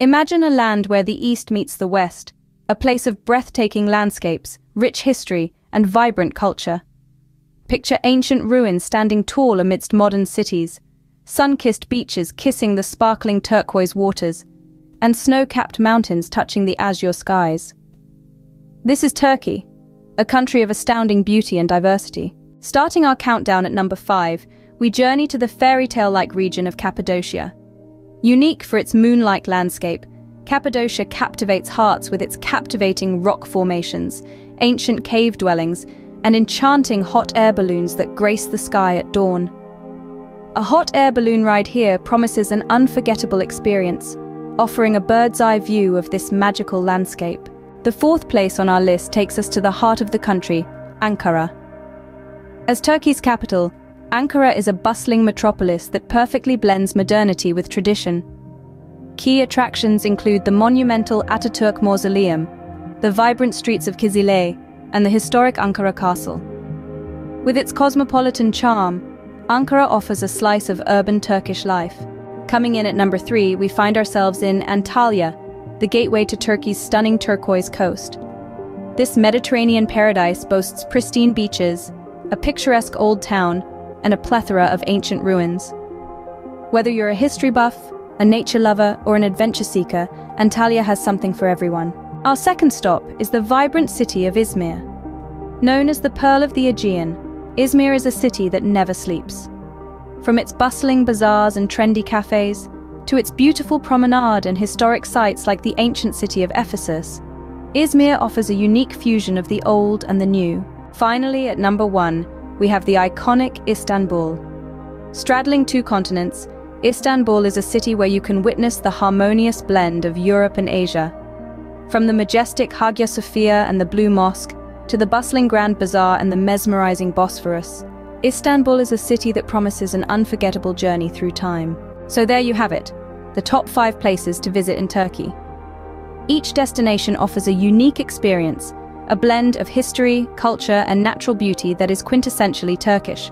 Imagine a land where the East meets the West, a place of breathtaking landscapes, rich history, and vibrant culture. Picture ancient ruins standing tall amidst modern cities, sun-kissed beaches kissing the sparkling turquoise waters, and snow-capped mountains touching the azure skies. This is Turkey, a country of astounding beauty and diversity. Starting our countdown at number 5, we journey to the fairy tale-like region of Cappadocia. Unique for its moon-like landscape, Cappadocia captivates hearts with its captivating rock formations, ancient cave dwellings, and enchanting hot air balloons that grace the sky at dawn. A hot air balloon ride here promises an unforgettable experience, offering a bird's-eye view of this magical landscape. The fourth place on our list takes us to the heart of the country, Ankara. As Turkey's capital, Ankara is a bustling metropolis that perfectly blends modernity with tradition. Key attractions include the monumental Ataturk Mausoleum, the vibrant streets of Kizilay, and the historic Ankara Castle. With its cosmopolitan charm, Ankara offers a slice of urban Turkish life. Coming in at number three, we find ourselves in Antalya, the gateway to Turkey's stunning turquoise coast. This Mediterranean paradise boasts pristine beaches, a picturesque old town, and a plethora of ancient ruins. Whether you're a history buff, a nature lover, or an adventure seeker, Antalya has something for everyone. Our second stop is the vibrant city of Izmir. Known as the Pearl of the Aegean, Izmir is a city that never sleeps. From its bustling bazaars and trendy cafes, to its beautiful promenade and historic sites like the ancient city of Ephesus, Izmir offers a unique fusion of the old and the new. Finally, at number one, we have the iconic Istanbul. Straddling two continents, Istanbul is a city where you can witness the harmonious blend of Europe and Asia. From the majestic Hagia Sophia and the Blue Mosque, to the bustling Grand Bazaar and the mesmerizing Bosphorus, Istanbul is a city that promises an unforgettable journey through time. So there you have it, the top five places to visit in Turkey. Each destination offers a unique experience, a blend of history, culture, and natural beauty that is quintessentially Turkish.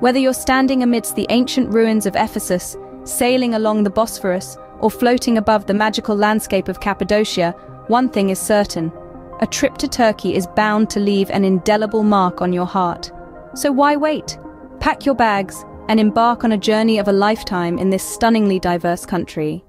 Whether you're standing amidst the ancient ruins of Ephesus, sailing along the Bosphorus, or floating above the magical landscape of Cappadocia, one thing is certain. A trip to Turkey is bound to leave an indelible mark on your heart. So why wait? Pack your bags and embark on a journey of a lifetime in this stunningly diverse country.